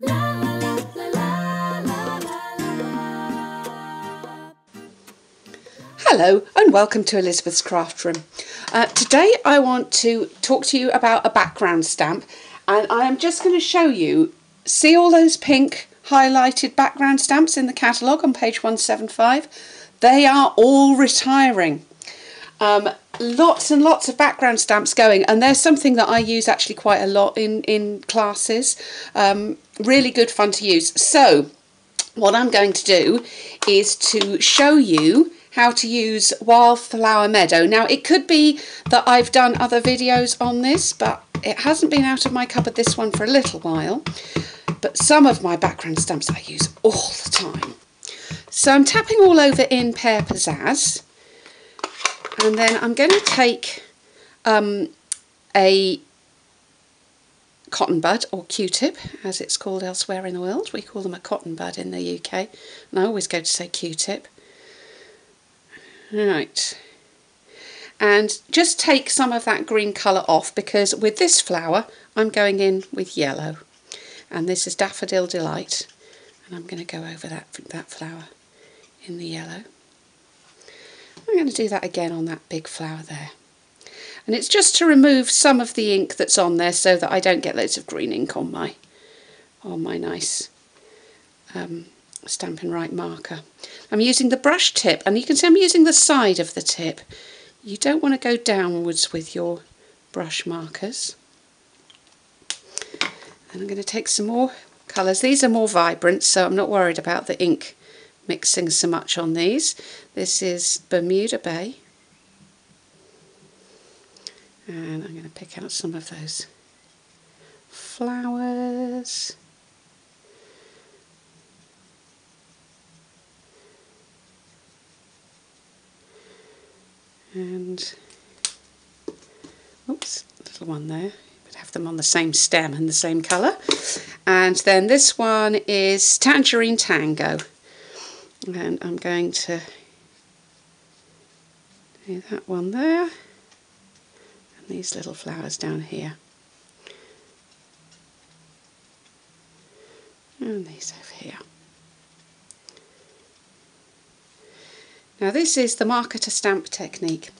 Hello and welcome to Elizabeth's Craft Room. Uh, today I want to talk to you about a background stamp and I am just going to show you, see all those pink highlighted background stamps in the catalogue on page 175? They are all retiring. Um, lots and lots of background stamps going and there's something that I use actually quite a lot in, in classes. Um, really good fun to use. So what I'm going to do is to show you how to use Wildflower Meadow. Now it could be that I've done other videos on this but it hasn't been out of my cupboard this one for a little while but some of my background stamps I use all the time. So I'm tapping all over in Pear Pizzazz and then I'm going to take um, a cotton bud or q-tip as it's called elsewhere in the world we call them a cotton bud in the UK and I always go to say q-tip Right. And just take some of that green colour off because with this flower I'm going in with yellow. And this is Daffodil Delight. And I'm going to go over that, that flower in the yellow. I'm going to do that again on that big flower there. And it's just to remove some of the ink that's on there so that I don't get loads of green ink on my on my nice um, Stampin' Write marker. I'm using the brush tip and you can see I'm using the side of the tip. You don't want to go downwards with your brush markers. And I'm going to take some more colours. These are more vibrant so I'm not worried about the ink mixing so much on these. This is Bermuda Bay. And I'm going to pick out some of those flowers. and oops little one there but have them on the same stem and the same colour and then this one is Tangerine Tango and I'm going to do that one there and these little flowers down here and these over here Now this is the marker to stamp technique.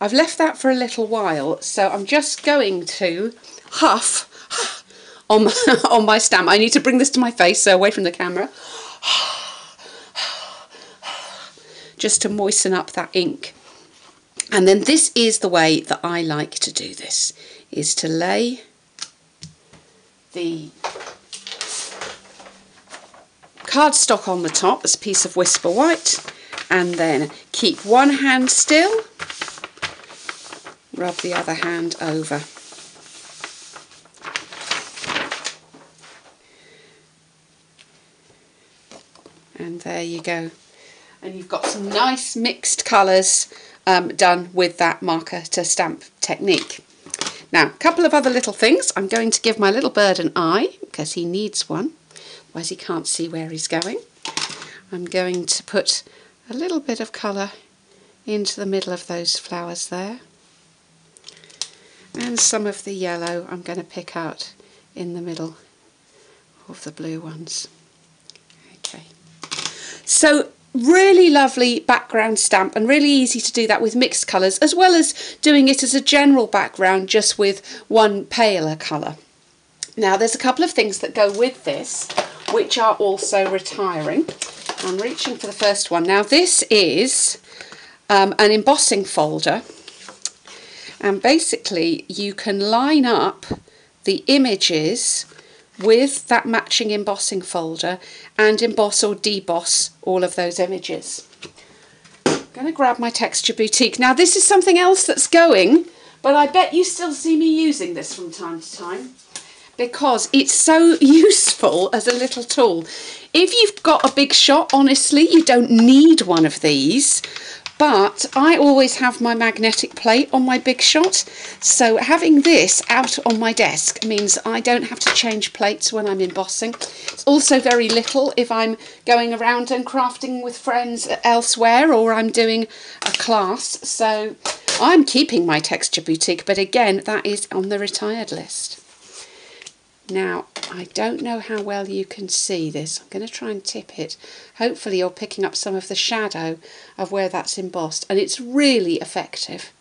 I've left that for a little while, so I'm just going to huff on my, on my stamp. I need to bring this to my face, so away from the camera. Just to moisten up that ink. And then this is the way that I like to do this, is to lay the cardstock on the top as a piece of Whisper White and then keep one hand still, rub the other hand over. And there you go. And you've got some nice mixed colours um, done with that marker to stamp technique. Now, a couple of other little things. I'm going to give my little bird an eye because he needs one, otherwise he can't see where he's going. I'm going to put a little bit of colour into the middle of those flowers there and some of the yellow I'm going to pick out in the middle of the blue ones. Okay, so really lovely background stamp and really easy to do that with mixed colours as well as doing it as a general background just with one paler colour. Now there's a couple of things that go with this which are also retiring. I'm reaching for the first one. Now this is um, an embossing folder and basically you can line up the images with that matching embossing folder and emboss or deboss all of those images. I'm going to grab my Texture Boutique. Now this is something else that's going but I bet you still see me using this from time to time because it's so useful as a little tool. If you've got a big shot, honestly, you don't need one of these. But I always have my magnetic plate on my big shot. So having this out on my desk means I don't have to change plates when I'm embossing. It's also very little if I'm going around and crafting with friends elsewhere or I'm doing a class. So I'm keeping my Texture Boutique, but again, that is on the retired list. Now, I don't know how well you can see this. I'm going to try and tip it. Hopefully you're picking up some of the shadow of where that's embossed. And it's really effective.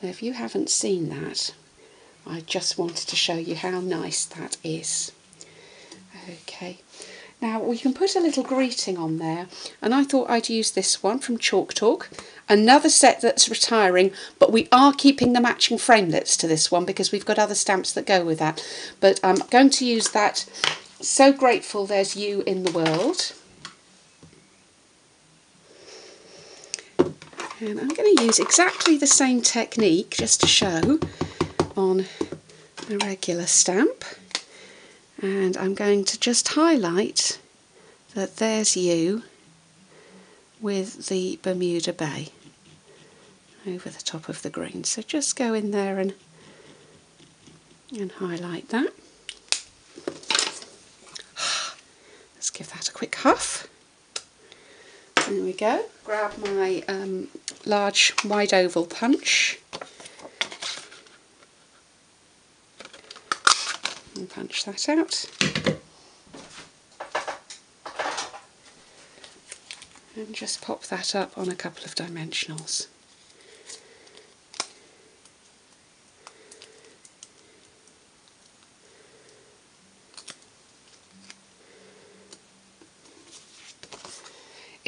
If you haven't seen that, I just wanted to show you how nice that is. Okay. Now we can put a little greeting on there and I thought I'd use this one from Chalk Talk. Another set that's retiring but we are keeping the matching framelits to this one because we've got other stamps that go with that. But I'm going to use that So Grateful There's You in the World. And I'm going to use exactly the same technique just to show on a regular stamp and I'm going to just highlight that there's you with the Bermuda Bay over the top of the green. So just go in there and and highlight that. Let's give that a quick huff. There we go. Grab my um, large wide oval punch and punch that out. And just pop that up on a couple of dimensionals.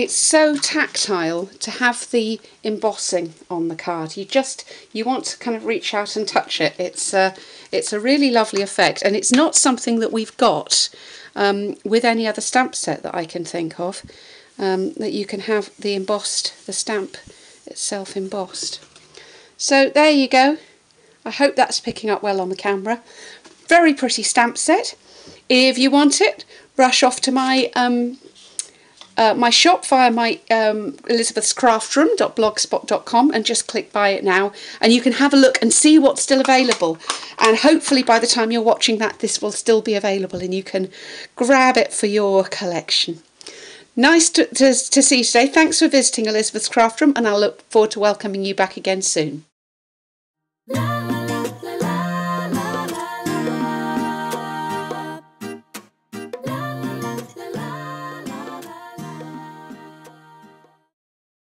It's so tactile to have the embossing on the card. You just you want to kind of reach out and touch it. It's a it's a really lovely effect. And it's not something that we've got um, with any other stamp set that I can think of um, that you can have the embossed the stamp itself embossed. So there you go. I hope that's picking up well on the camera. Very pretty stamp set. If you want it rush off to my um, uh, my shop via my um, elizabethscraftroom.blogspot.com and just click buy it now and you can have a look and see what's still available and hopefully by the time you're watching that this will still be available and you can grab it for your collection. Nice to, to, to see you today. Thanks for visiting Elizabeth's Craft Room and I look forward to welcoming you back again soon.